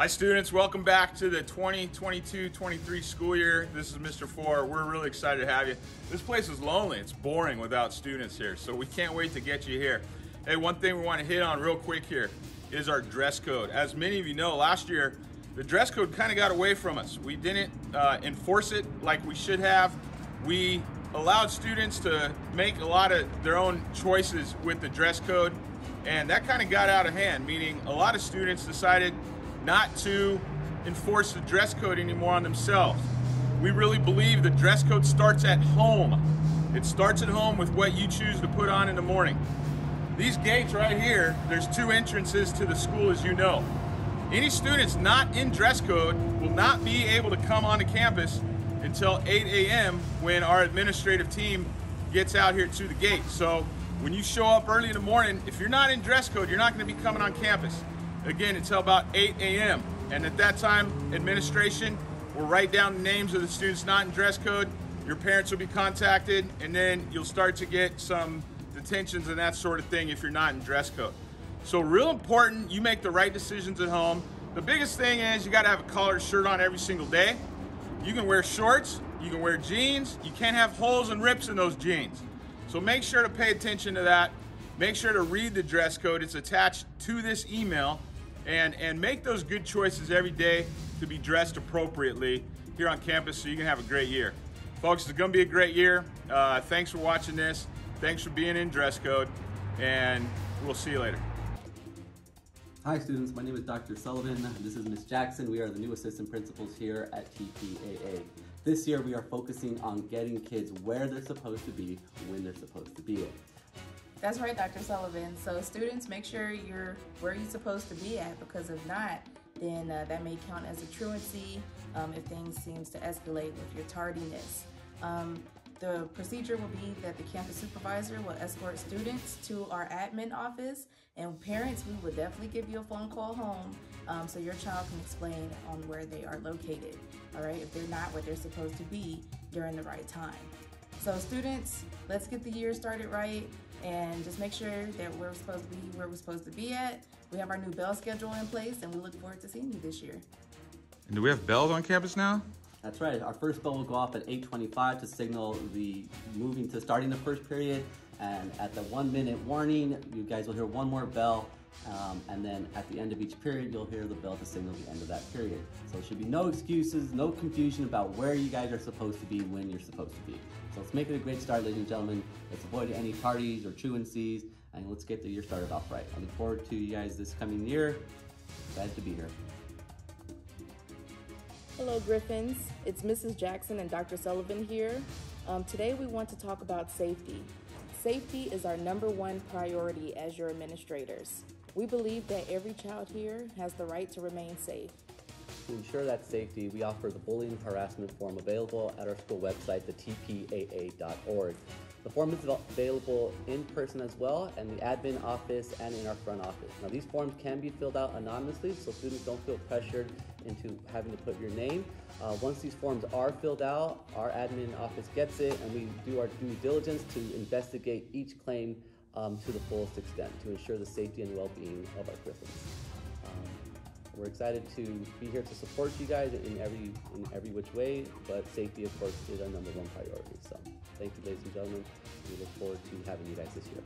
Hi students, welcome back to the 2022-23 school year. This is Mr. Fore. We're really excited to have you. This place is lonely. It's boring without students here, so we can't wait to get you here. Hey, one thing we want to hit on real quick here is our dress code. As many of you know, last year the dress code kind of got away from us. We didn't uh, enforce it like we should have. We allowed students to make a lot of their own choices with the dress code, and that kind of got out of hand, meaning a lot of students decided not to enforce the dress code anymore on themselves. We really believe the dress code starts at home. It starts at home with what you choose to put on in the morning. These gates right here, there's two entrances to the school as you know. Any students not in dress code will not be able to come onto campus until 8 a.m. when our administrative team gets out here to the gate. So when you show up early in the morning, if you're not in dress code, you're not gonna be coming on campus. Again, until about 8 a.m. And at that time, administration will write down the names of the students not in dress code. Your parents will be contacted, and then you'll start to get some detentions and that sort of thing if you're not in dress code. So real important, you make the right decisions at home. The biggest thing is you gotta have a collared shirt on every single day. You can wear shorts, you can wear jeans, you can't have holes and rips in those jeans. So make sure to pay attention to that. Make sure to read the dress code. It's attached to this email and, and make those good choices every day to be dressed appropriately here on campus so you can have a great year. Folks, it's gonna be a great year. Uh, thanks for watching this. Thanks for being in dress code and we'll see you later. Hi students, my name is Dr. Sullivan. This is Ms. Jackson. We are the new assistant principals here at TPAA. This year we are focusing on getting kids where they're supposed to be when they're supposed to be. That's right, Dr. Sullivan. So students, make sure you're where you're supposed to be at because if not, then uh, that may count as a truancy um, if things seems to escalate with your tardiness. Um, the procedure will be that the campus supervisor will escort students to our admin office and parents, we will definitely give you a phone call home um, so your child can explain on where they are located, all right, if they're not where they're supposed to be during the right time. So students, let's get the year started right and just make sure that we're supposed to be where we're supposed to be at. We have our new bell schedule in place and we look forward to seeing you this year. And do we have bells on campus now? That's right. Our first bell will go off at 8.25 to signal the moving to starting the first period. And at the one minute warning, you guys will hear one more bell. Um, and then at the end of each period, you'll hear the bell to signal the end of that period. So there should be no excuses, no confusion about where you guys are supposed to be when you're supposed to be. So let's make it a great start, ladies and gentlemen. Let's avoid any tardies or truancies, and let's get the year started off right. I look forward to you guys this coming year. Glad to be here. Hello, Griffins. It's Mrs. Jackson and Dr. Sullivan here. Um, today we want to talk about safety. Safety is our number one priority as your administrators. We believe that every child here has the right to remain safe. To ensure that safety, we offer the bullying harassment form available at our school website, the tpaa.org. The form is available in person as well, in the admin office and in our front office. Now, these forms can be filled out anonymously, so students don't feel pressured into having to put your name. Uh, once these forms are filled out, our admin office gets it, and we do our due diligence to investigate each claim um, to the fullest extent to ensure the safety and well-being of our Griffins. Um, we're excited to be here to support you guys in every in every which way, but safety, of course, is our number one priority. So, thank you, ladies and gentlemen. We look forward to having you guys this year.